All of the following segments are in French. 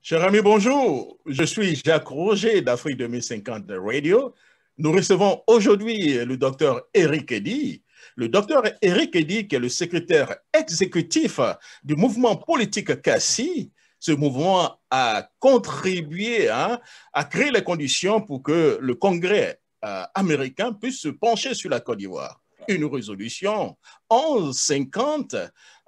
Cher ami, bonjour. Je suis Jacques Roger d'Afrique 2050 Radio. Nous recevons aujourd'hui le docteur Eric Eddy. Le docteur Eric Eddy, qui est le secrétaire exécutif du mouvement politique CACI. Ce mouvement a contribué hein, à créer les conditions pour que le Congrès euh, américain puisse se pencher sur la Côte d'Ivoire. Une résolution 1150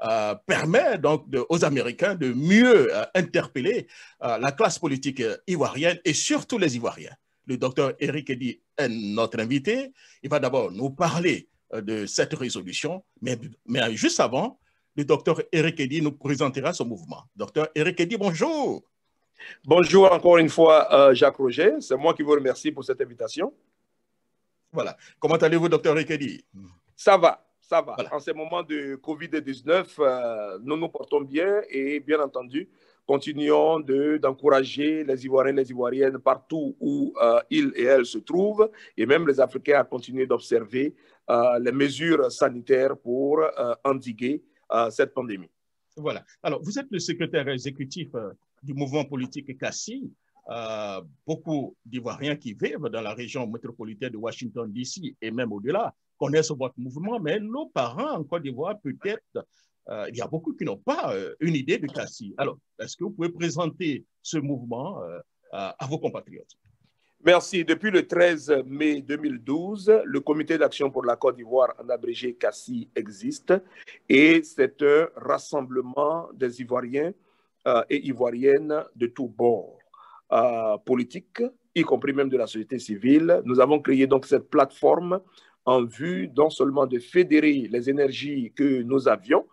euh, permet donc aux Américains de mieux euh, interpeller la classe politique ivoirienne et surtout les Ivoiriens le docteur Eric Eddy est notre invité. Il va d'abord nous parler euh, de cette résolution, mais, mais juste avant, le docteur Eric Eddy nous présentera son mouvement. Docteur Eric Eddy, bonjour. Bonjour encore une fois, euh, Jacques Roger. C'est moi qui vous remercie pour cette invitation. Voilà. Comment allez-vous, docteur Eddy Ça va, ça va. En ces moments de Covid-19, euh, nous nous portons bien et bien entendu, Continuons d'encourager les Ivoiriens les Ivoiriennes partout où euh, ils et elles se trouvent, et même les Africains à continuer d'observer euh, les mesures sanitaires pour endiguer cette pandémie. Voilà. Alors, vous êtes le secrétaire exécutif du mouvement politique CACI. Beaucoup d'Ivoiriens qui vivent dans la région métropolitaine de Washington, D.C. et même au-delà connaissent votre mouvement, mais nos parents en Côte d'Ivoire peut-être euh, il y a beaucoup qui n'ont pas euh, une idée de Cassis. Alors, est-ce que vous pouvez présenter ce mouvement euh, à, vos compatriotes? Merci. Depuis le 13 mai 2012, le Comité d'action pour la Côte d'Ivoire, en abrégé CACI, existe et c'est un rassemblement des Ivoiriens et Ivoiriennes de tous bords politiques, y compris même de la société civile. Nous avons créé donc cette plateforme en vue non seulement de fédérer les énergies que nous avions,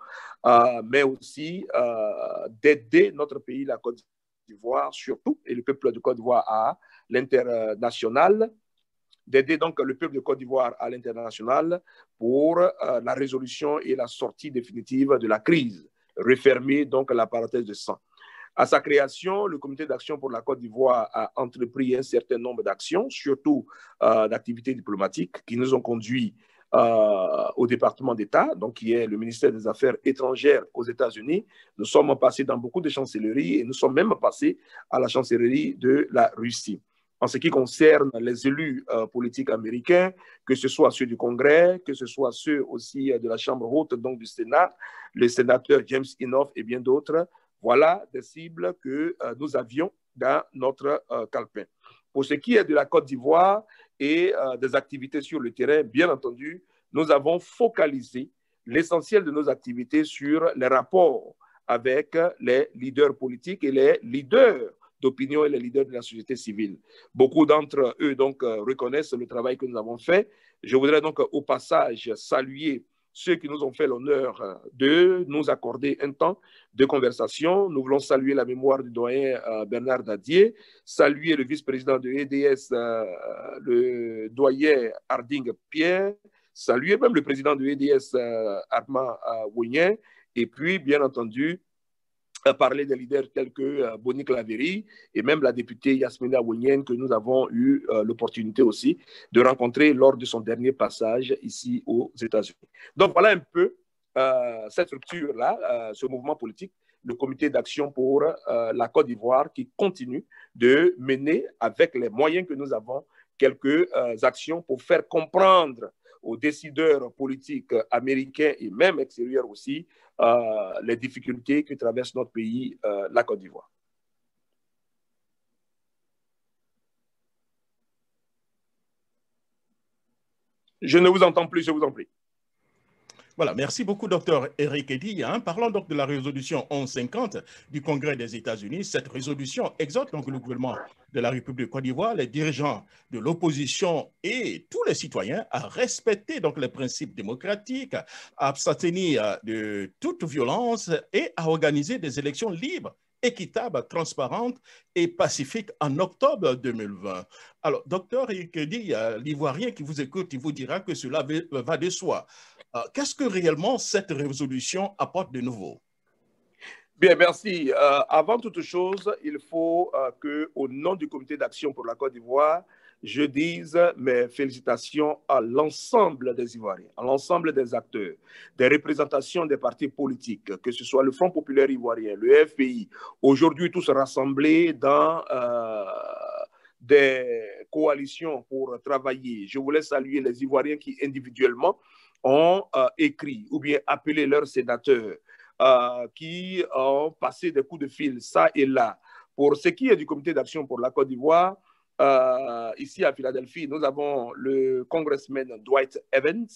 euh, mais aussi euh, d'aider notre pays, la Côte d'Ivoire, surtout, et le peuple de Côte d'Ivoire à l'international, d'aider donc le peuple de Côte d'Ivoire à l'international pour euh, la résolution et la sortie définitive de la crise, refermer donc la parenthèse de sang. À sa création, le Comité d'action pour la Côte d'Ivoire a entrepris un certain nombre d'actions, surtout d'activités diplomatiques, qui nous ont conduits euh, au département d'État, donc qui est le ministère des Affaires étrangères aux États-Unis. Nous sommes passés dans beaucoup de chancelleries et nous sommes même passés à la chancellerie de la Russie. En ce qui concerne les élus euh, politiques américains, que ce soit ceux du Congrès, que ce soit ceux aussi euh, de la Chambre haute, donc du Sénat, le sénateur James Inhofe et bien d'autres, voilà des cibles que nous avions dans notre calepin. Pour ce qui est de la Côte d'Ivoire, et euh, des activités sur le terrain, bien entendu, nous avons focalisé l'essentiel de nos activités sur les rapports avec les leaders politiques et les leaders d'opinion et les leaders de la société civile. Beaucoup d'entre eux donc euh, reconnaissent le travail que nous avons fait. Je voudrais donc au passage saluer ceux qui nous ont fait l'honneur euh, de nous accorder un temps de conversation. Nous voulons saluer la mémoire du doyen euh, Bernard Dadier, saluer le vice-président de EDS, euh, le doyen Harding Pierre, saluer même le président de EDS, Armand Wouyen, et puis, bien entendu, parler des leaders tels que euh, Bonnie Claverie et même la députée Yasmina Wenyen que nous avons eu euh, l'opportunité aussi de rencontrer lors de son dernier passage ici aux États-Unis. Donc voilà un peu euh, cette structure-là, ce mouvement politique, le comité d'action pour la Côte d'Ivoire qui continue de mener avec les moyens que nous avons quelques actions pour faire comprendre aux décideurs politiques américains et même extérieurs aussi euh, les difficultés que traverse notre pays, euh, la Côte d'Ivoire. Je ne vous entends plus, je vous en prie. Voilà, merci beaucoup, docteur Eric Eddy. Hein. Parlons donc de la résolution 1150 du Congrès des États-Unis. Cette résolution exhorte donc le gouvernement de la République Côte d'Ivoire, les dirigeants de l'opposition et tous les citoyens à respecter donc les principes démocratiques, à abstenir de toute violence et à organiser des élections libres équitables, transparentes et pacifiques en octobre 2020. Alors, docteur Eric Eddy, l'Ivoirien qui vous écoute, il vous dira que cela va de soi. Euh, qu'est-ce que réellement cette résolution apporte de nouveau? Bien, merci. Euh, avant toute chose, il faut euh, que, au nom du Comité d'action pour la Côte d'Ivoire, je dise mes félicitations à l'ensemble des Ivoiriens, à l'ensemble des acteurs, des représentations des partis politiques, que ce soit le Front populaire ivoirien, le FPI, aujourd'hui tous rassemblés dans euh, des coalitions pour travailler. Je voulais saluer les Ivoiriens qui individuellement ont euh, écrit ou bien appelé leurs sénateurs, euh, qui ont passé des coups de fil ça et là. Pour ce qui est du comité d'action pour la Côte d'Ivoire, euh, ici à Philadelphie, nous avons le congressman Dwight Evans,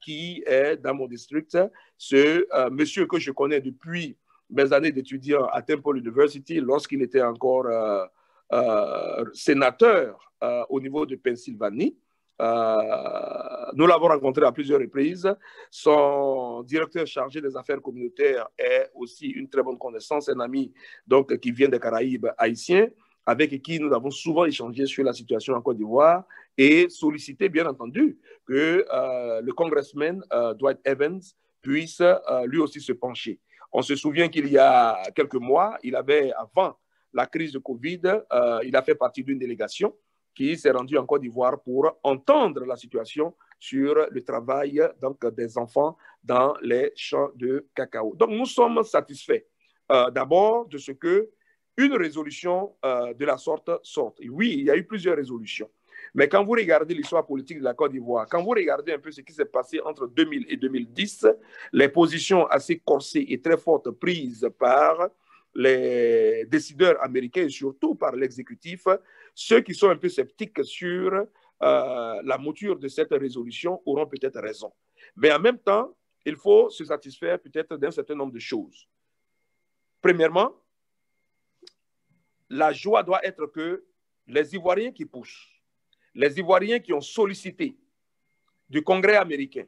qui est dans mon district. Ce monsieur que je connais depuis mes années d'étudiant à Temple University, lorsqu'il était encore sénateur au niveau de Pennsylvanie. Nous l'avons rencontré à plusieurs reprises. Son directeur chargé des affaires communautaires est aussi une très bonne connaissance, un ami donc, qui vient des Caraïbes haïtiens avec qui nous avons souvent échangé sur la situation en Côte d'Ivoire et sollicité, bien entendu, que euh, le congressman euh, Dwight Evans puisse euh, lui aussi se pencher. On se souvient qu'il y a quelques mois, il avait, avant la crise de Covid, il a fait partie d'une délégation qui s'est rendue en Côte d'Ivoire pour entendre la situation sur le travail donc, des enfants dans les champs de cacao. Donc, nous sommes satisfaits d'abord de ce que une résolution euh, de la sorte sorte. oui, il y a eu plusieurs résolutions. Mais quand vous regardez l'histoire politique de la Côte d'Ivoire, quand vous regardez un peu ce qui s'est passé entre 2000 et 2010, les positions assez corsées et très fortes prises par les décideurs américains et surtout par l'exécutif, ceux qui sont un peu sceptiques sur euh, la mouture de cette résolution auront peut-être raison. Mais en même temps, il faut se satisfaire peut-être d'un certain nombre de choses. Premièrement, la joie doit être que les Ivoiriens qui poussent, les Ivoiriens qui ont sollicité du Congrès américain,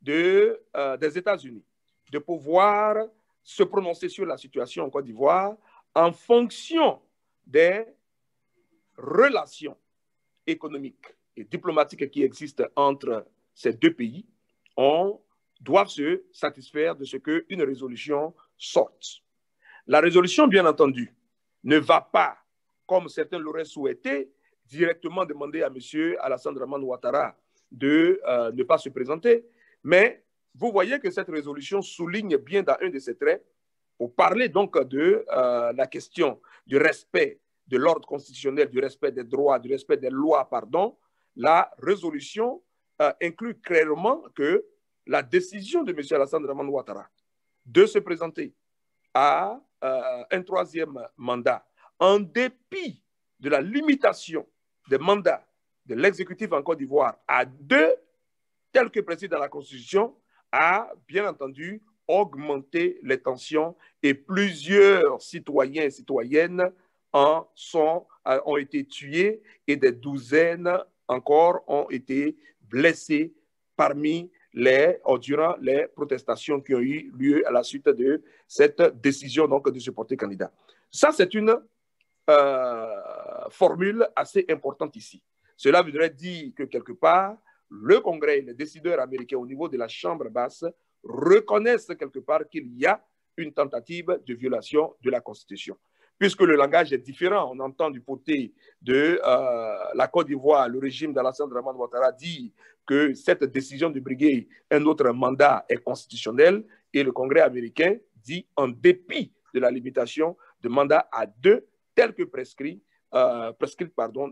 de, euh, des États-Unis, de pouvoir se prononcer sur la situation en Côte d'Ivoire en fonction des relations économiques diplomatiques qui existent entre ces deux pays, on doit se satisfaire de ce qu'une résolution sorte. La résolution, bien entendu, ne va pas, comme certains l'auraient souhaité, directement demander à M. Alassane Draman Ouattara de euh, ne pas se présenter. Mais vous voyez que cette résolution souligne bien dans un de ses traits, pour parler donc de euh, la question du respect de l'ordre constitutionnel, du respect des droits, du respect des lois, pardon, la résolution euh, inclut clairement que la décision de M. Alassane Draman Ouattara de se présenter à euh, un troisième mandat, en dépit de la limitation des mandats de l'exécutif en Côte d'Ivoire à deux, tel que précis dans la Constitution, a bien entendu augmenté les tensions et plusieurs citoyens et citoyennes en sont, euh, ont été tués et des douzaines encore ont été blessés parmi les, durant les protestations qui ont eu lieu à la suite de cette décision donc, de se porter candidat. Ça, c'est une euh, formule assez importante ici. Cela voudrait dire que quelque part, le Congrès, les décideurs américains au niveau de la Chambre basse reconnaissent quelque part qu'il y a une tentative de violation de la Constitution puisque le langage est différent. On entend du côté de euh, la Côte d'Ivoire, le régime d'Alassane Draman Ouattara dit que cette décision de briguer un autre mandat est constitutionnelle et le Congrès américain dit en dépit de la limitation de mandat à deux tel que prescrit, euh,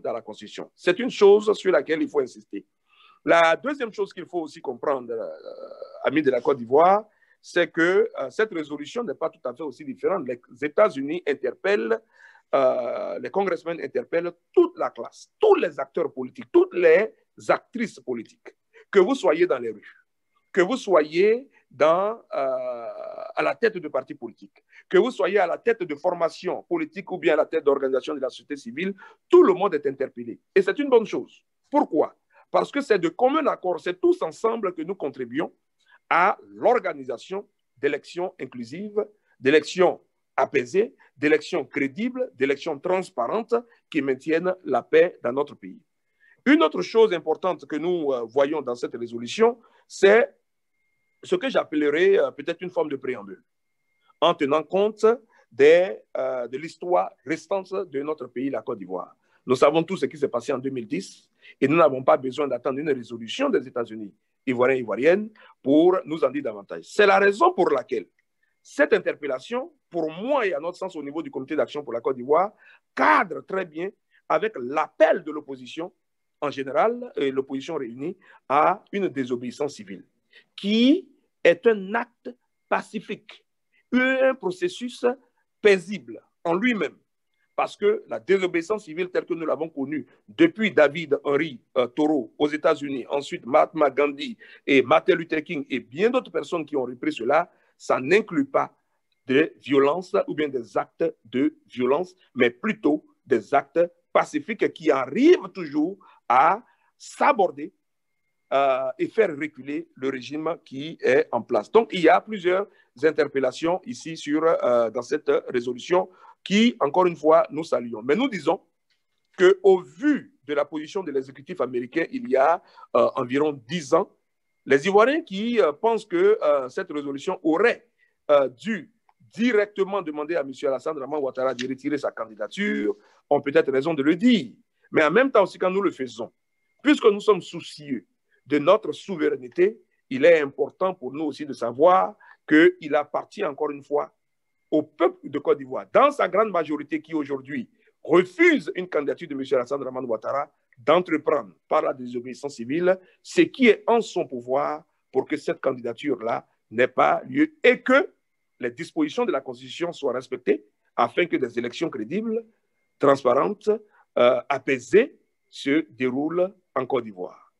dans la Constitution. C'est une chose sur laquelle il faut insister. La deuxième chose qu'il faut aussi comprendre, euh, amis de la Côte d'Ivoire, c'est que euh, cette résolution n'est pas tout à fait aussi différente. Les États-Unis interpellent, euh, les congressmen interpellent toute la classe, tous les acteurs politiques, toutes les actrices politiques, que vous soyez dans les rues, que vous soyez euh, à la tête de partis politiques, que vous soyez à la tête de formations politiques ou bien à la tête d'organisations de la société civile, tout le monde est interpellé. Et c'est une bonne chose. Pourquoi? Parce que c'est de commun accord, c'est tous ensemble que nous contribuons à l'organisation d'élections inclusives, d'élections apaisées, d'élections crédibles, d'élections transparentes qui maintiennent la paix dans notre pays. Une autre chose importante que nous euh, voyons dans cette résolution, c'est ce que j'appellerais euh, peut-être une forme de préambule, en tenant compte euh, de l'histoire restante de notre pays, la Côte d'Ivoire. Nous savons tous ce qui s'est passé en 2010 et nous n'avons pas besoin d'attendre une résolution des États-Unis, ivoiriens et ivoiriennes, pour nous en dire davantage. C'est la raison pour laquelle cette interpellation, pour moi et à notre sens au niveau du comité d'action pour la Côte d'Ivoire, cadre très bien avec l'appel de l'opposition en général, et l'opposition réunie, à une désobéissance civile, qui est un acte pacifique, un processus paisible en lui-même. Parce que la désobéissance civile telle que nous l'avons connue depuis David Henry euh, aux États-Unis, ensuite Mahatma Gandhi et Martin Luther King et bien d'autres personnes qui ont repris cela, ça n'inclut pas de violence ou bien des actes de violence, mais plutôt des actes pacifiques qui arrivent toujours à s'aborder euh, et faire reculer le régime qui est en place. Donc, il y a plusieurs interpellations ici sur, euh, dans cette résolution qui, encore une fois, nous saluons. Mais nous disons qu'au vu de la position de l'exécutif américain il y a euh, environ dix ans, les Ivoiriens qui pensent que cette résolution aurait dû directement demander à M. Alassane Draman Ouattara de retirer sa candidature ont peut-être raison de le dire. Mais en même temps aussi, quand nous le faisons, puisque nous sommes soucieux de notre souveraineté, il est important pour nous aussi de savoir qu'il appartient encore une fois au peuple de Côte d'Ivoire, dans sa grande majorité qui aujourd'hui refuse une candidature de M. Alassane Draman Ouattara, d'entreprendre par la désobéissance civile ce qui est en son pouvoir pour que cette candidature-là n'ait pas lieu et que les dispositions de la Constitution soient respectées afin que des élections crédibles, transparentes, euh, apaisées se déroulent en Côte d'Ivoire.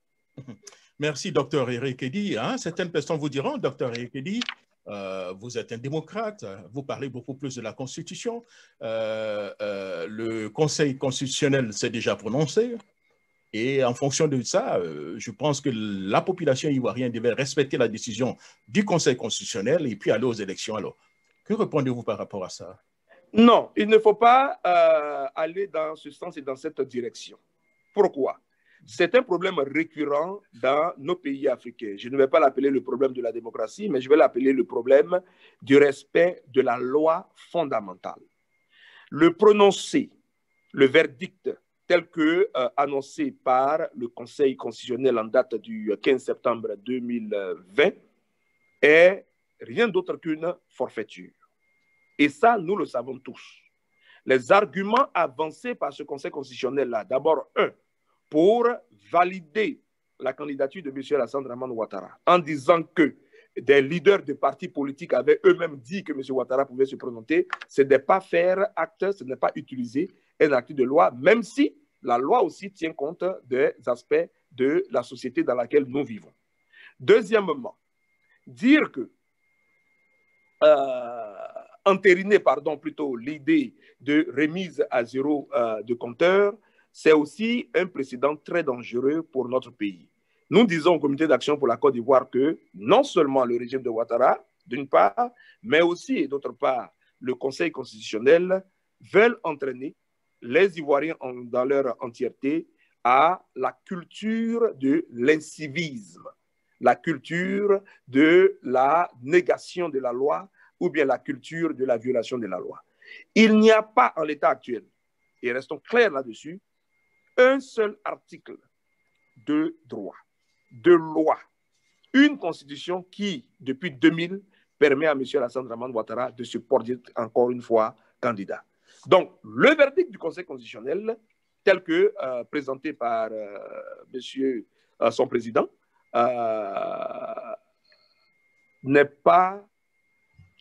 Merci, docteur Eric Eddy. Hein. Certaines personnes vous diront, docteur Eric Eddy, euh, vous êtes un démocrate, vous parlez beaucoup plus de la Constitution. Euh, le Conseil constitutionnel s'est déjà prononcé. Et en fonction de ça, je pense que la population ivoirienne devait respecter la décision du Conseil constitutionnel et puis aller aux élections. Alors, que répondez-vous par rapport à ça? Non, il ne faut pas aller dans ce sens et dans cette direction. Pourquoi? C'est un problème récurrent dans nos pays africains. Je ne vais pas l'appeler le problème de la démocratie, mais je vais l'appeler le problème du respect de la loi fondamentale. Le prononcé, le verdict tel que euh, annoncé par le Conseil constitutionnel en date du 15 septembre 2020 est rien d'autre qu'une forfaiture. Et ça, nous le savons tous. Les arguments avancés par ce Conseil constitutionnel-là, d'abord, un, pour valider la candidature de M. Alassane Draman Ouattara en disant que des leaders de partis politiques avaient eux-mêmes dit que M. Ouattara pouvait se prononcer, ce n'est pas faire acte, ce n'est pas utiliser un acte de loi, même si la loi aussi tient compte des aspects de la société dans laquelle nous vivons. Deuxièmement, dire que euh, entériner, pardon, plutôt l'idée de remise à zéro euh, de compteur, c'est aussi un précédent très dangereux pour notre pays. Nous disons au comité d'action pour la Côte d'Ivoire que non seulement le régime de Ouattara, d'une part, mais aussi d'autre part, le Conseil constitutionnel veulent entraîner les Ivoiriens dans leur entièreté à la culture de l'incivisme, la culture de la négation de la loi ou bien la culture de la violation de la loi. Il n'y a pas en l'état actuel, et restons clairs là-dessus, un seul article de droit, de loi, une constitution qui, depuis 2000, permet à M. Alassane Draman Ouattara de se porter encore une fois candidat. Donc, le verdict du Conseil constitutionnel, tel que euh, présenté par euh, euh, son président, n'est pas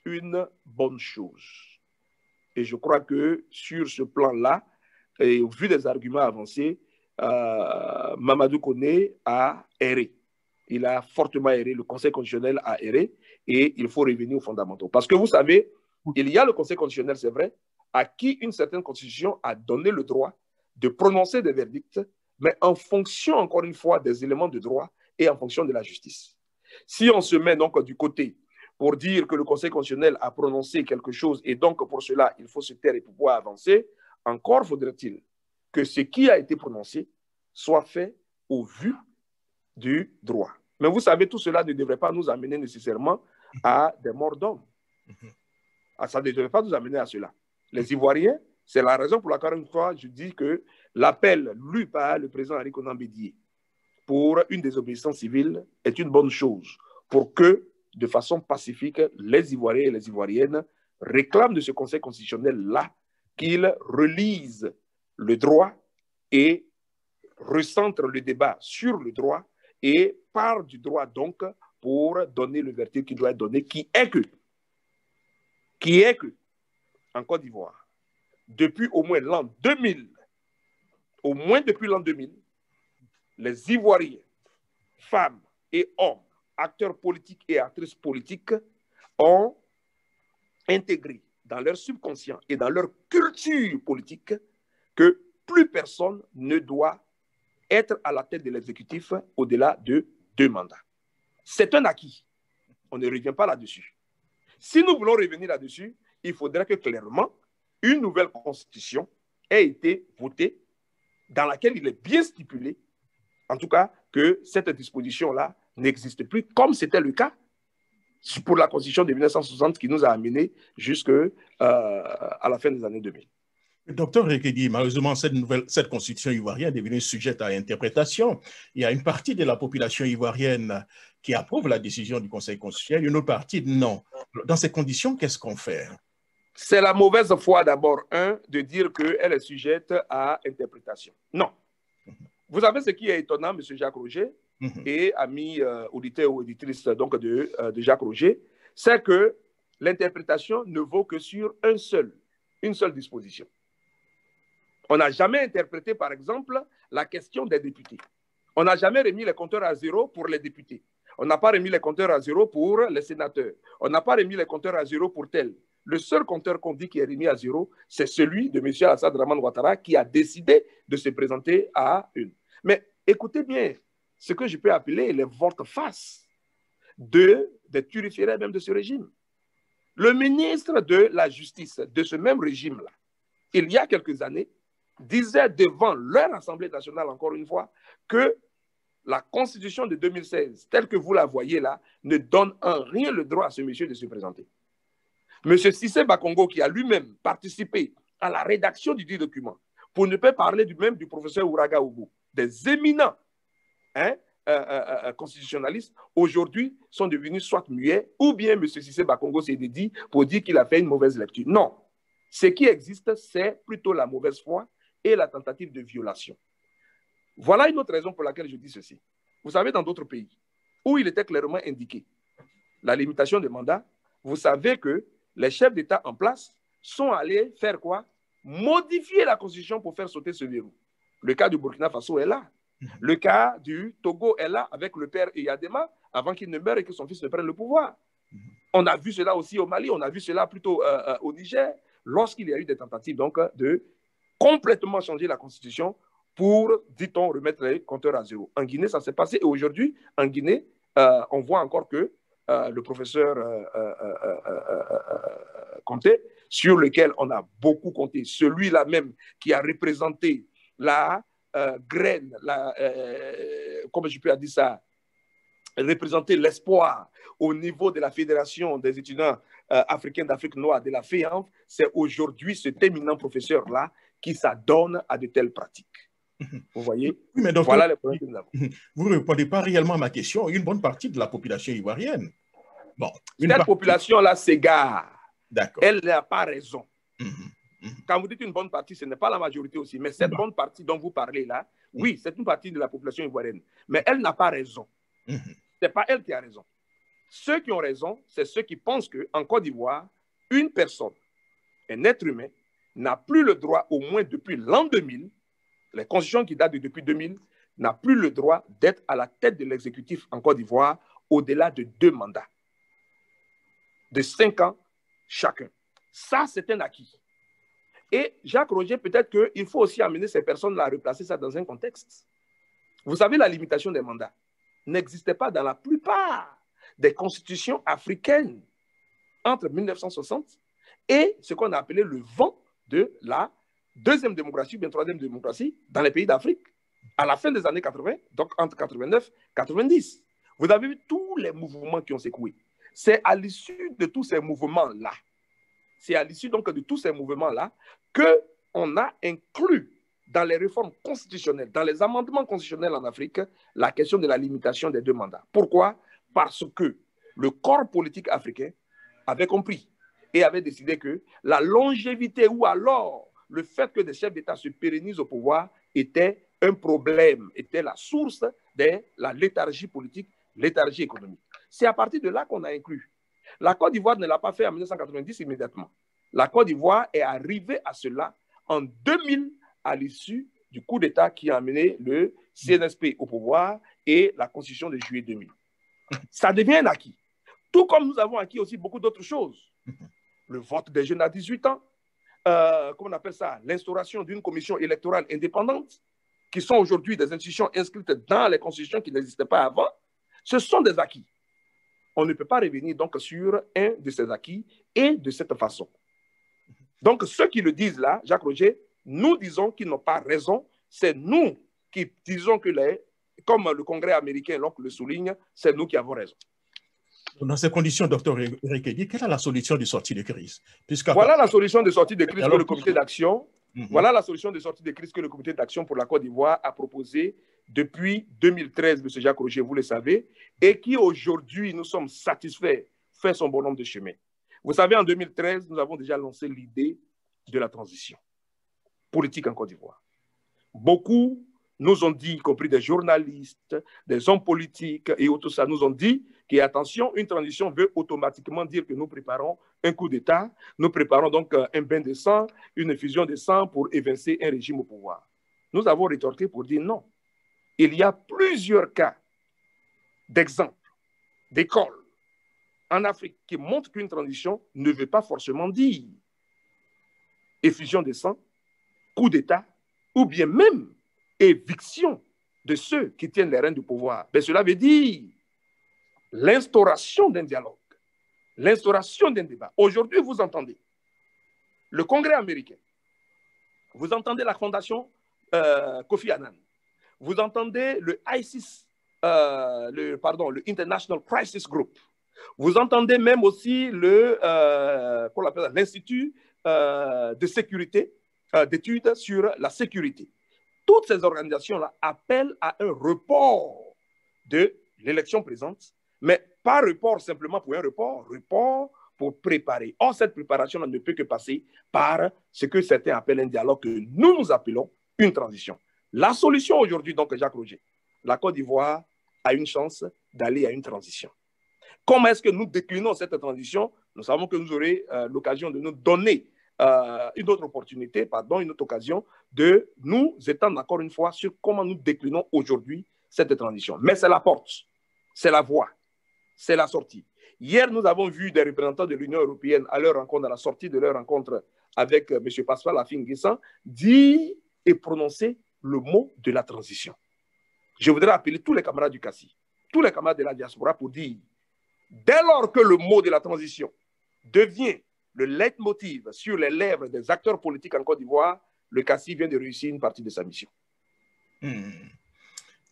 une bonne chose. Et je crois que sur ce plan-là, et au vu des arguments avancés, euh, Mamadou Kone a erré. Il a fortement erré, le Conseil constitutionnel a erré, et il faut revenir aux fondamentaux. Parce que vous savez, il y a le Conseil constitutionnel, c'est vrai, à qui une certaine constitution a donné le droit de prononcer des verdicts, mais en fonction, encore une fois, des éléments de droit et en fonction de la justice. Si on se met donc du côté pour dire que le Conseil constitutionnel a prononcé quelque chose et donc pour cela, il faut se taire et pouvoir avancer, encore faudrait-il que ce qui a été prononcé soit fait au vu du droit. Mais vous savez, tout cela ne devrait pas nous amener nécessairement à des morts d'hommes. Ah, ça ne devrait pas nous amener à cela. Les Ivoiriens C'est la raison pour laquelle, une fois, je dis que l'appel lu par le président Henri Conan pour une désobéissance civile est une bonne chose pour que, de façon pacifique, les Ivoiriens et les Ivoiriennes réclament de ce Conseil constitutionnel-là qu'il relise le droit et recentre le débat sur le droit et part du droit donc pour donner le verdict qui doit donné, qui est que, qui est que, en Côte d'Ivoire, depuis au moins l'an 2000, au moins depuis l'an 2000, les Ivoiriens, femmes et hommes, acteurs politiques et actrices politiques, ont intégré dans leur subconscient et dans leur culture politique que plus personne ne doit être à la tête de l'exécutif au-delà de deux mandats. C'est un acquis. On ne revient pas là-dessus. Si nous voulons revenir là-dessus, il faudrait que clairement une nouvelle constitution ait été votée dans laquelle il est bien stipulé, en tout cas, que cette disposition-là n'existe plus, comme c'était le cas pour la constitution de 1960 qui nous a amenés jusqu'à euh, la fin des années 2000. Docteur Rekedi, malheureusement, cette, nouvelle, cette constitution ivoirienne est devenue sujette à interprétation. Il y a une partie de la population ivoirienne qui approuve la décision du Conseil constitutionnel, une autre partie non. Dans ces conditions, qu'est-ce qu'on fait? C'est la mauvaise foi d'abord, un, de dire qu'elle est sujette à interprétation. Non. Vous savez ce qui est étonnant, M. Jacques Roger, mhm. et amis euh, auditeurs ou auditrices donc, de, euh, de Jacques Roger, c'est que l'interprétation ne vaut que sur un seul, une seule disposition. On n'a jamais interprété, par exemple, la question des députés. On n'a jamais remis les compteurs à zéro pour les députés. On n'a pas remis les compteurs à zéro pour les sénateurs. On n'a pas remis les compteurs à zéro pour tel. Le seul compteur qu'on dit qui est remis à zéro, c'est celui de M. Assad Rahman Ouattara qui a décidé de se présenter à une. Mais écoutez bien ce que je peux appeler les volte-face de, des turiféraires même de ce régime. Le ministre de la Justice de ce même régime-là, il y a quelques années, disait devant leur Assemblée nationale, encore une fois, que la Constitution de 2016, telle que vous la voyez là, ne donne en rien le droit à ce monsieur de se présenter. Monsieur Sissé Bakongo, qui a lui-même participé à la rédaction du dit document, pour ne pas parler du même du professeur Ouraga Oubou, des éminents hein, euh, euh, euh, constitutionnalistes, aujourd'hui sont devenus soit muets, ou bien M. Sissé Bakongo s'est dit pour dire qu'il a fait une mauvaise lecture. Non. Ce qui existe, c'est plutôt la mauvaise foi et la tentative de violation. Voilà une autre raison pour laquelle je dis ceci. Vous savez, dans d'autres pays où il était clairement indiqué la limitation des mandats, vous savez que les chefs d'État en place sont allés faire quoi? Modifier la constitution pour faire sauter ce verrou. Le cas du Burkina Faso est là. Mhm. Le cas du Togo est là avec le père Eyadema avant qu'il ne meure et que son fils ne prenne le pouvoir. Mhm. On a vu cela aussi au Mali, on a vu cela plutôt euh, euh, au Niger, lorsqu'il y a eu des tentatives donc, de complètement changer la constitution pour, dit-on, remettre les compteurs à zéro. En Guinée, ça s'est passé. Et aujourd'hui, en Guinée, euh, on voit encore que euh, le professeur Conté, euh, sur lequel on a beaucoup compté, celui-là même qui a représenté la graine, la, comment je peux dire ça, représenter l'espoir au niveau de la Fédération des étudiants africains d'Afrique noire, de la FEANF, c'est aujourd'hui cet éminent professeur-là qui s'adonne à de telles pratiques. Vous voyez? Mais Voilà les problèmes que nous avons. Vous ne répondez pas réellement à ma question. Une bonne partie de la population ivoirienne. Bon, Cette population-là s'égare. D'accord. Elle n'a pas raison. Mhm, mhm. Quand vous dites une bonne partie, ce n'est pas la majorité aussi, mais cette bonne partie dont vous parlez là, oui, c'est une partie de la population ivoirienne. Mais elle n'a pas raison. Mhm. Ce n'est pas elle qui a raison. Ceux qui ont raison, c'est ceux qui pensent qu'en Côte d'Ivoire, une personne, un être humain, n'a plus le droit, au moins depuis l'an 2000, les constitutions qui datent de depuis 2000, n'a plus le droit d'être à la tête de l'exécutif en Côte d'Ivoire au-delà de deux mandats, de cinq ans chacun. Ça, c'est un acquis. Et Jacques Roger, peut-être qu'il faut aussi amener ces personnes-là à replacer ça dans un contexte. Vous savez, la limitation des mandats n'existait pas dans la plupart des constitutions africaines entre 1960 et ce qu'on a appelé le vent de la deuxième démocratie ou bien troisième démocratie dans les pays d'Afrique à la fin des années 80, donc entre 89 et 90. Vous avez vu tous les mouvements qui ont secoué. C'est à l'issue de tous ces mouvements-là, c'est à l'issue de tous ces mouvements-là que on a inclus dans les réformes constitutionnelles, dans les amendements constitutionnels en Afrique, la question de la limitation des deux mandats. Pourquoi? Parce que le corps politique africain avait compris et avait décidé que la longévité ou alors le fait que des chefs d'État se pérennisent au pouvoir était un problème, était la source de la léthargie politique, léthargie économique. C'est à partir de là qu'on a inclus. La Côte d'Ivoire ne l'a pas fait en 1990 immédiatement. La Côte d'Ivoire est arrivée à cela en 2000 à l'issue du coup d'État qui a amené le CNSP au pouvoir et la constitution de juillet 2000. Ça devient un acquis. Tout comme nous avons acquis aussi beaucoup d'autres choses. Le vote des jeunes à 18 ans, euh, comment on appelle ça, l'instauration d'une commission électorale indépendante, qui sont aujourd'hui des institutions inscrites dans les constitutions qui n'existaient pas avant, ce sont des acquis. On ne peut pas revenir donc sur un de ces acquis et de cette façon. Donc, ceux qui le disent là, Jacques Roger, nous disons qu'ils n'ont pas raison. C'est nous qui disons que, les, comme le Congrès américain le souligne, c'est nous qui avons raison. Dans ces conditions, docteur Eric quelle est la solution de sortie de crise? Voilà la solution de sortie de crise que le comité d'action mhm. Voilà la solution de sortie de crise que le comité d'action pour la Côte d'Ivoire a proposée depuis 2013, M. Jacques Roger, vous le savez, et qui aujourd'hui, nous sommes satisfaits, fait son bon nombre de chemins. Vous savez, en 2013, nous avons déjà lancé l'idée de la transition politique en Côte d'Ivoire. Beaucoup nous ont dit, y compris des journalistes, des hommes politiques et tout ça, nous ont dit attention, une transition veut automatiquement dire que nous préparons un coup d'État, nous préparons donc euh, un bain de sang, une fusion de sang pour évincer un régime au pouvoir. Nous avons rétorqué pour dire non. Il y a plusieurs cas d'exemples, d'écoles en Afrique qui montrent qu'une transition ne veut pas forcément dire effusion de sang, coup d'État, ou bien même éviction de ceux qui tiennent les rênes du pouvoir. Mais cela veut dire l'instauration d'un dialogue, l'instauration d'un débat. Aujourd'hui, vous entendez le Congrès américain, vous entendez la fondation euh, Kofi Annan, vous entendez le ISIS, euh, le, pardon, le International Crisis Group, vous entendez même aussi euh, l'Institut de sécurité, d'études sur la sécurité. Toutes ces organisations-là appellent à un report de l'élection présente mais pas report simplement pour un report, report pour préparer. Or, cette préparation ne peut que passer par ce que certains appellent un dialogue que nous nous appelons une transition. La solution aujourd'hui, donc, Jacques Roger, la Côte d'Ivoire a une chance d'aller à une transition. Comment est-ce que nous déclinons cette transition? Nous savons que nous aurons euh, l'occasion de nous donner euh, une autre opportunité, pardon, une autre occasion de nous étendre encore une fois sur comment nous déclinons aujourd'hui cette transition. Mais c'est la porte, c'est la voie, c'est la sortie. Hier, nous avons vu des représentants de l'Union européenne à leur rencontre, à la sortie de leur rencontre avec euh, M. Pascal Afin-Guissan, dire et prononcer le mot de la transition. Je voudrais appeler tous les camarades du CACI, tous les camarades de la diaspora pour dire, dès lors que le mot de la transition devient le leitmotiv sur les lèvres des acteurs politiques en Côte d'Ivoire, le CACI vient de réussir une partie de sa mission. Hmm.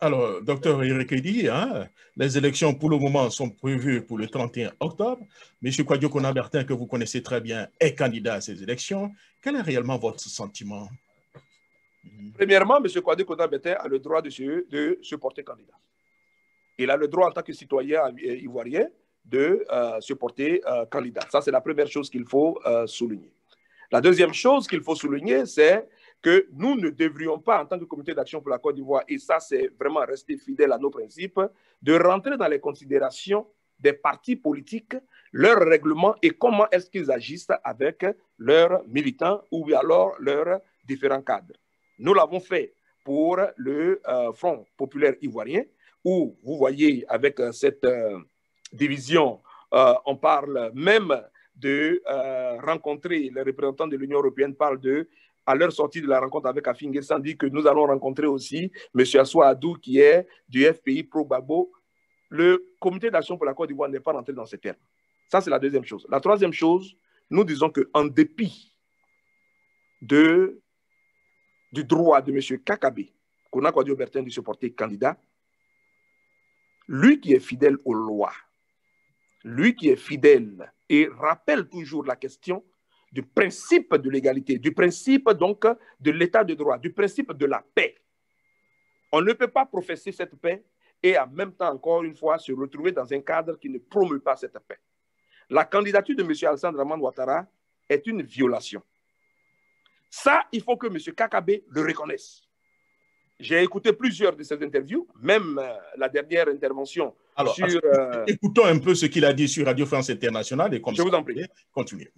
Alors, docteur Eddy, hein, les élections pour le moment sont prévues pour le 31 octobre. Monsieur Kwadjo Konabertin, que vous connaissez très bien, est candidat à ces élections. Quel est réellement votre sentiment? Premièrement, M. Kwadjo Konabertin a le droit de se, de se, porter candidat. Il a le droit en tant que citoyen euh, ivoirien de euh, se porter euh, candidat. Ça, c'est la première chose qu'il faut souligner. La deuxième chose qu'il faut souligner, c'est que nous ne devrions pas, en tant que comité d'action pour la Côte d'Ivoire, et ça c'est vraiment rester fidèle à nos principes, de rentrer dans les considérations des partis politiques, leurs règlements et comment est-ce qu'ils agissent avec leurs militants ou alors leurs différents cadres. Nous l'avons fait pour le euh, Front populaire ivoirien, où vous voyez avec euh, cette euh, division, on parle même de rencontrer les représentants de l'Union européenne, parlent de à leur sortie de la rencontre avec Afingé, dit que nous allons rencontrer aussi M. Assoua Adou, qui est du FPI Pro Babo. Le comité d'action pour la Côte d'Ivoire n'est pas rentré dans ces termes. Ça, c'est la deuxième chose. La troisième chose, nous disons qu'en dépit de, du droit de M. Kakabe, qu'on a Kwadio Bertin de se porter candidat, lui qui est fidèle aux lois, lui qui est fidèle et rappelle toujours la question du principe de l'égalité, du principe donc de l'état de droit, du principe de la paix. On ne peut pas professer cette paix et en même temps, encore une fois, se retrouver dans un cadre qui ne promeut pas cette paix. La candidature de M. Alassane Draman Ouattara est une violation. Ça, il faut que M. Kakabe le reconnaisse. J'ai écouté plusieurs de ses interviews, même euh, la dernière intervention Alors, sur... euh, écoutons un peu ce qu'il a dit sur Radio France Internationale et comme Je ça, vous en prie. continuez.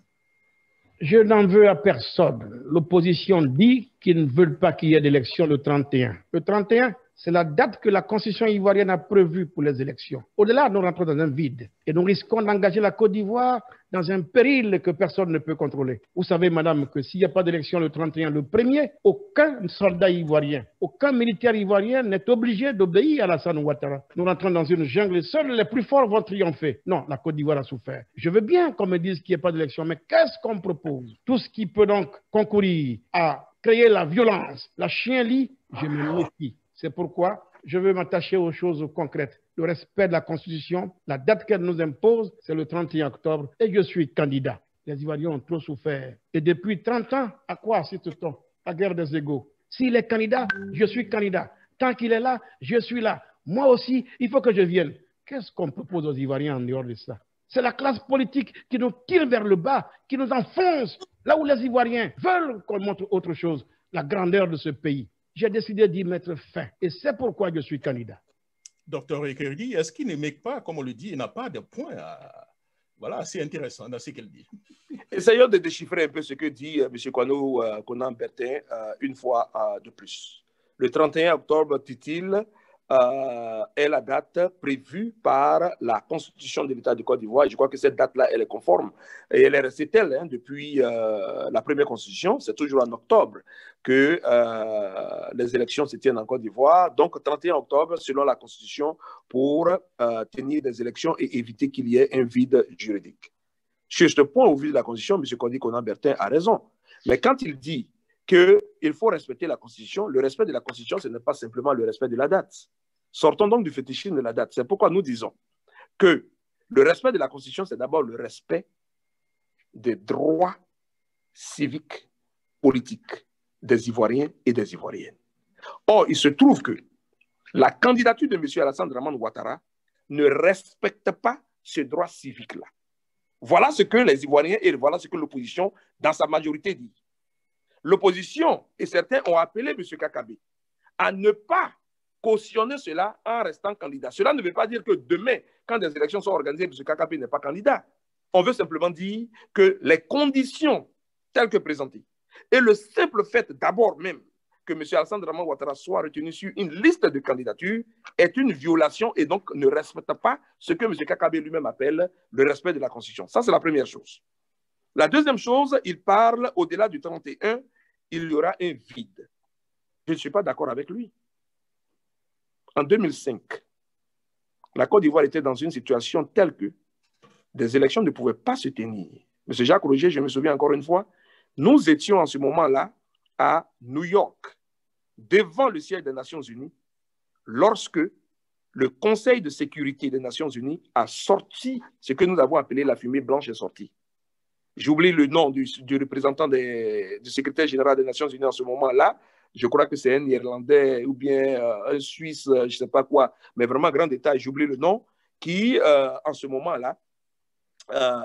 Je n'en veux à personne. L'opposition dit qu'ils ne veulent pas qu'il y ait d'élection le 31. Le 31, c'est la date que la Constitution ivoirienne a prévue pour les élections. Au-delà, nous rentrons dans un vide et nous risquons d'engager la Côte d'Ivoire dans un péril que personne ne peut contrôler. Vous savez, madame, que s'il n'y a pas d'élection le 31, le 1er, aucun soldat ivoirien, aucun militaire ivoirien n'est obligé d'obéir à Alassane Ouattara. Nous rentrons dans une jungle et seuls les plus forts vont triompher. Non, la Côte d'Ivoire a souffert. Je veux bien qu'on me dise qu'il n'y a pas d'élection, mais qu'est-ce qu'on propose? Tout ce qui peut donc concourir à créer la violence, la chien-lit, je me méfie. C'est pourquoi je veux m'attacher aux choses concrètes. Le respect de la Constitution, la date qu'elle nous impose, c'est le 31 octobre et je suis candidat. Les Ivoiriens ont trop souffert. Et depuis 30 ans, à quoi assiste-t-on? La guerre des égaux. S'il est candidat, je suis candidat. Tant qu'il est là, je suis là. Moi aussi, il faut que je vienne. Qu'est-ce qu'on propose aux Ivoiriens en dehors de ça? C'est la classe politique qui nous tire vers le bas, qui nous enfonce là où les Ivoiriens veulent qu'on montre autre chose, la grandeur de ce pays j'ai décidé d'y mettre fin. Et c'est pourquoi je suis candidat. Docteur Ekerdi, est-ce qu'il n'aimait pas, comme on le dit, il n'a pas de point à... Voilà, c'est intéressant dans ce qu'il dit? Essayons de déchiffrer un peu ce que dit euh, M. Kwano euh, Conan Bertin euh, une fois euh, de plus. Le 31 octobre, dit-il, euh, est la date prévue par la Constitution de l'État du Côte d'Ivoire. Je crois que cette date-là, elle est conforme. Et elle est restée telle hein, depuis euh, la première Constitution. C'est toujours en octobre que euh, les élections se tiennent en Côte d'Ivoire. Donc, 31 octobre, selon la Constitution, pour euh, tenir des élections et éviter qu'il y ait un vide juridique. Sur ce point, au vu de la Constitution, M. Condi Conan Bertin a raison. Mais quand il dit qu'il faut respecter la Constitution, le respect de la Constitution, ce n'est pas simplement le respect de la date. Sortons donc du fétichisme de la date. C'est pourquoi nous disons que le respect de la Constitution, c'est d'abord le respect des droits civiques, politiques des Ivoiriens et des Ivoiriennes. Or, il se trouve que la candidature de M. Alassane Draman Ouattara ne respecte pas ce droit civique-là. Voilà ce que les Ivoiriens et voilà ce que l'opposition, dans sa majorité, dit. L'opposition et certains ont appelé M. Kakabe à ne pas cautionner cela en restant candidat. Cela ne veut pas dire que demain, quand des élections sont organisées, M. Kakabe n'est pas candidat. On veut simplement dire que les conditions telles que présentées et le simple fait d'abord même que M. Alassane Draman Ouattara soit retenu sur une liste de candidatures est une violation et donc ne respecte pas ce que M. Kakabe lui-même appelle le respect de la Constitution. Ça, c'est la première chose. La deuxième chose, il parle au-delà du 31, il y aura un vide. Je ne suis pas d'accord avec lui. En 2005, la Côte d'Ivoire était dans une situation telle que des élections ne pouvaient pas se tenir. Monsieur Jacques Roger, je me souviens encore une fois, nous étions en ce moment-là à New York, devant le siège des Nations Unies, lorsque le Conseil de sécurité des Nations Unies a sorti ce que nous avons appelé la fumée blanche est sortie. J'oublie le nom du, représentant du secrétaire général des Nations Unies en ce moment-là. Je crois que c'est un Irlandais ou bien euh, un Suisse, euh, je ne sais pas quoi, mais vraiment grand détail, j'oublie le nom, qui euh, en ce moment-là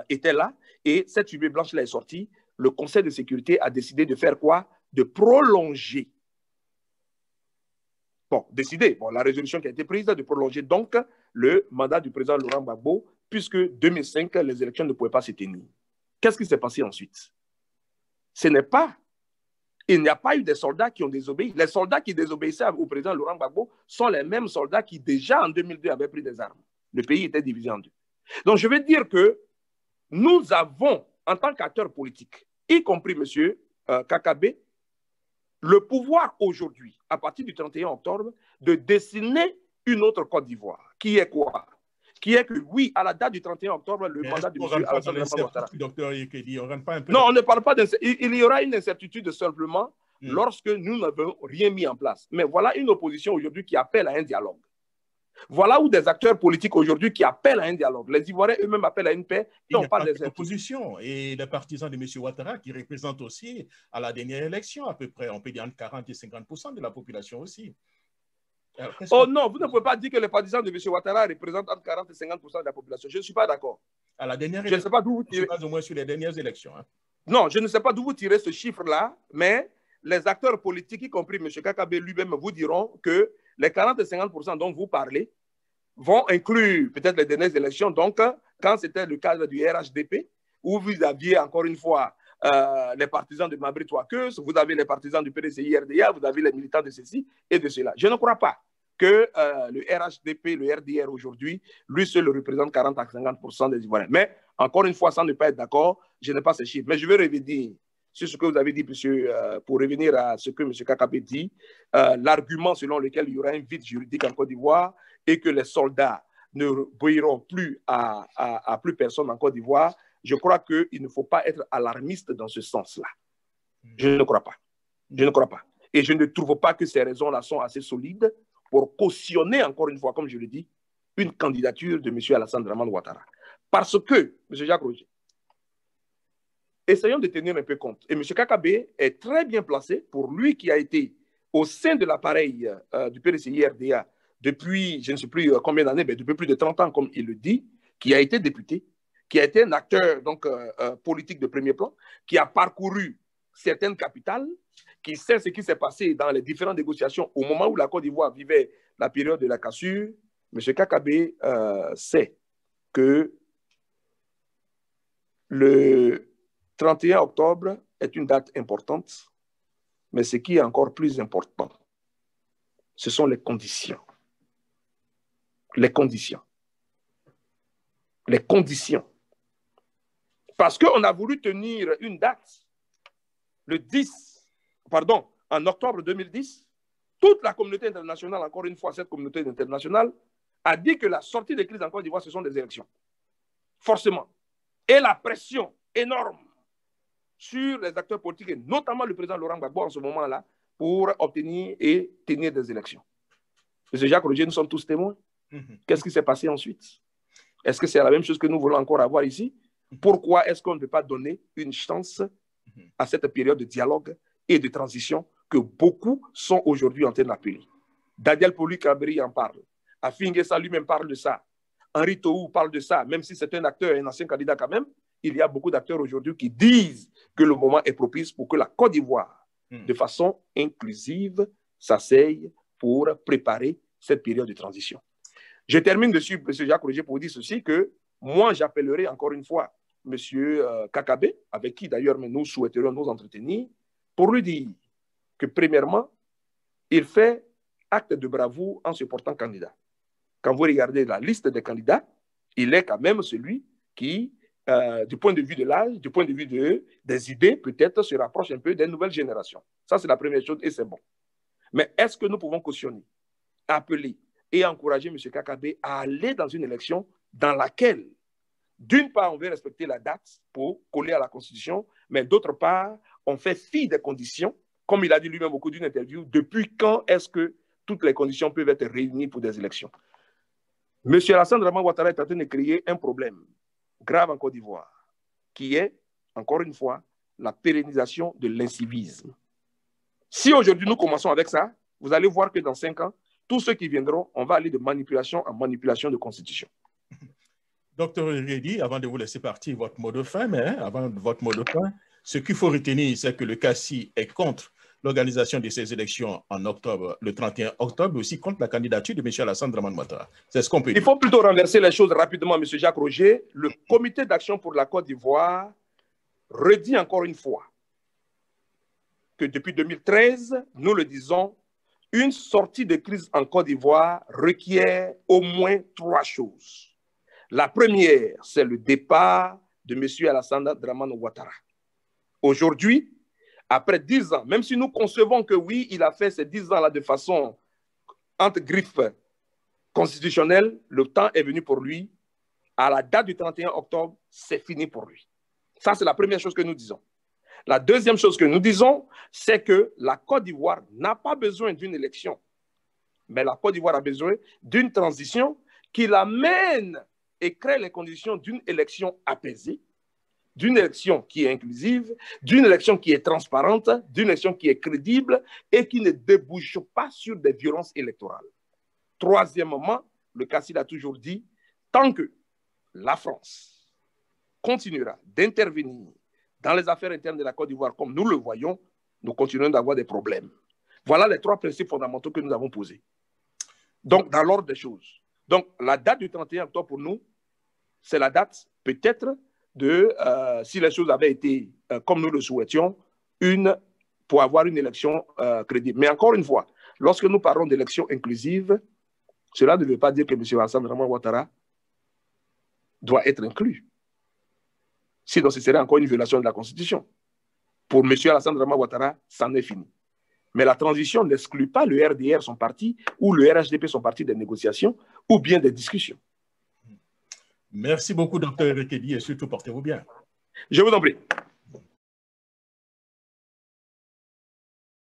était là. Et cette fumée blanche-là est sortie. Le Conseil de sécurité a décidé de faire quoi? De prolonger. Bon, décidé. Bon, la résolution qui a été prise de prolonger donc le mandat du président Laurent Gbagbo, puisque 2005, les élections ne pouvaient pas se tenir. Qu'est-ce qui s'est passé ensuite? Ce n'est pas, il n'y a pas eu des soldats qui ont désobéi. Les soldats qui désobéissaient au président Laurent Gbagbo sont les mêmes soldats qui déjà en 2002 avaient pris des armes. Le pays était divisé en deux. Donc je veux dire que nous avons, en tant qu'acteurs politiques, y compris M. Euh, Kakabe, le pouvoir aujourd'hui, à partir du 31 octobre, de dessiner une autre Côte d'Ivoire. Qui est quoi? Qui est que, oui, à la date du 31 octobre, le Mais mandat rentre pas Alassane Ouattara. l'incertitude, Docteur Yekedi, on rentre pas un peu Non, on ne parle pas d'incertitude. Il y aura une incertitude simplement Hmm. lorsque nous n'avons rien mis en place. Mais voilà une opposition aujourd'hui qui appelle à un dialogue. Voilà où des acteurs politiques aujourd'hui qui appellent à un dialogue. Les Ivoiriens eux-mêmes appellent à une paix et on parle des oppositions et les partisans de M. Ouattara qui représentent aussi à la dernière élection à peu près, on peut dire entre 40 et 50% de la population aussi. Oh non, vous ne pouvez pas dire que les partisans de M. Ouattara représentent entre 40 et 50 de la population. Je ne suis pas d'accord. À la dernière je ne sais pas d'où vous tirez. au moins sur les dernières élections. Hein. Non, je ne sais pas d'où vous tirez ce chiffre-là, mais les acteurs politiques, y compris M. Kakabe lui-même, vous diront que les 40 et 50 dont vous parlez vont inclure peut-être les dernières élections. Donc, quand c'était le cadre du RHDP, où vous aviez encore une fois euh, les partisans de Mabri Touakeus, vous avez les partisans du PDCI RDA, vous avez les militants de ceci et de cela. Je ne crois pas que euh, le RHDP, le RDR aujourd'hui, lui seul représente 40 à 50 des Ivoiriens. Mais encore une fois, sans ne pas être d'accord, je n'ai pas ces chiffres. Mais je vais revenir sur ce que vous avez dit, monsieur, euh, pour revenir à ce que M. Kakabé dit, euh, l'argument selon lequel il y aura un vide juridique en Côte d'Ivoire et que les soldats ne obéiront plus à, à, plus personne en Côte d'Ivoire, je crois qu'il ne faut pas être alarmiste dans ce sens-là. Je ne crois pas. Je ne crois pas. Et je ne trouve pas que ces raisons-là sont assez solides pour cautionner, encore une fois, comme je le dis, une candidature de M. Alassane Draman Ouattara. Parce que, M. Jacques Roger, essayons de tenir un peu compte. Et M. Kakabe est très bien placé pour lui qui a été au sein de l'appareil euh, du PDCI-RDA depuis, je ne sais plus euh, combien d'années, mais depuis plus de 30 ans, comme il le dit, qui a été député, qui a été un acteur donc, euh, politique de premier plan, qui a parcouru certaines capitales, qui sait ce qui s'est passé dans les différentes négociations au moment où la Côte d'Ivoire vivait la période de la cassure, M. Kakabe sait que le 31 octobre est une date importante, mais ce qui est encore plus important, ce sont les conditions. Les conditions. Les conditions. Parce qu'on a voulu tenir une date, le 10, pardon, en octobre 2010, toute la communauté internationale, encore une fois, cette communauté internationale, a dit que la sortie des crises en Côte d'Ivoire, ce sont des élections. Forcément. Et la pression énorme sur les acteurs politiques, et notamment le président Laurent Gbagbo en ce moment-là, pour obtenir et tenir des élections. Monsieur Jacques Roger, nous sommes tous témoins. Mhm. Qu'est-ce qui s'est passé ensuite? Est-ce que c'est la même chose que nous voulons encore avoir ici? Mhm. Pourquoi est-ce qu'on ne peut pas donner une chance mhm. à cette période de dialogue et de transition que beaucoup sont aujourd'hui en train d'appeler Daniel Poli Cabri en parle. Afingessa lui-même parle de ça. Henri Tohou parle de ça, même si c'est un acteur, un ancien candidat quand même. Il y a beaucoup d'acteurs aujourd'hui qui disent que le moment est propice pour que la Côte d'Ivoire, hmm. de façon inclusive, s'asseye pour préparer cette période de transition. Je termine dessus, M. Jacques Roger, pour dire ceci, que moi, j'appellerai encore une fois M. Euh, Kakabe, avec qui d'ailleurs nous souhaiterions nous entretenir, pour lui dire que premièrement, il fait acte de bravoure en se portant candidat. Quand vous regardez la liste des candidats, il est quand même celui qui euh, du point de vue de l'âge, du point de vue de, des idées, peut-être se rapproche un peu des nouvelles générations. Ça, c'est la première chose et c'est bon. Mais est-ce que nous pouvons cautionner, appeler et encourager M. Kakabe à aller dans une élection dans laquelle, d'une part, on veut respecter la date pour coller à la Constitution, mais d'autre part, on fait fi des conditions, comme il a dit lui-même au d'une interview, depuis quand est-ce que toutes les conditions peuvent être réunies pour des élections? M. Alassane Draman Ouattara est en train de créer un problème grave en Côte d'Ivoire, qui est, encore une fois, la pérennisation de l'incivisme. Si aujourd'hui nous commençons avec ça, vous allez voir que dans cinq ans, tous ceux qui viendront, on va aller de manipulation en manipulation de constitution. Docteur Reddy, avant de vous laisser partir votre mot de fin, mais hein, avant votre mot de fin, ce qu'il faut retenir, c'est que le CACI est contre l'organisation de ces élections en octobre, le 31 octobre, aussi contre la candidature de M. Alassane Draman C'est ce qu'on peut dire. Il faut plutôt renverser les choses rapidement, M. Jacques Roger. Le comité d'action pour la Côte d'Ivoire redit encore une fois que depuis 2013, nous le disons, une sortie de crise en Côte d'Ivoire requiert au moins trois choses. La première, c'est le départ de M. Alassane Draman Ouattara. Aujourd'hui, après dix ans, même si nous concevons que oui, il a fait ces dix ans-là de façon entre griffes constitutionnelle, le temps est venu pour lui. À la date du 31 octobre, c'est fini pour lui. Ça, c'est la première chose que nous disons. La deuxième chose que nous disons, c'est que la Côte d'Ivoire n'a pas besoin d'une élection Mais la Côte d'Ivoire a besoin d'une transition qui l'amène et crée les conditions d'une élection apaisée, d'une élection qui est inclusive, d'une élection qui est transparente, d'une élection qui est crédible et qui ne débouche pas sur des violences électorales. Troisièmement, le Cassil a toujours dit, tant que la France continuera d'intervenir dans les affaires internes de la Côte d'Ivoire comme nous le voyons, nous continuons d'avoir des problèmes. Voilà les trois principes fondamentaux que nous avons posés. Donc, dans l'ordre des choses. Donc, la date du 31 octobre pour nous, c'est la date peut-être de, euh, si les choses avaient été euh, comme nous le souhaitions, une, pour avoir une élection euh, crédible. Mais encore une fois, lorsque nous parlons d'élection inclusive, cela ne veut pas dire que M. Hassan Ramon Ouattara doit être inclus. Sinon, ce serait encore une violation de la Constitution. Pour M. Alassane Drama Ouattara, ça n'est fini. Mais la transition n'exclut pas le RDR, son parti, ou le RHDP, son parti des négociations, ou bien des discussions. Merci beaucoup, docteur Rekedi, et surtout portez-vous bien. Je vous en prie.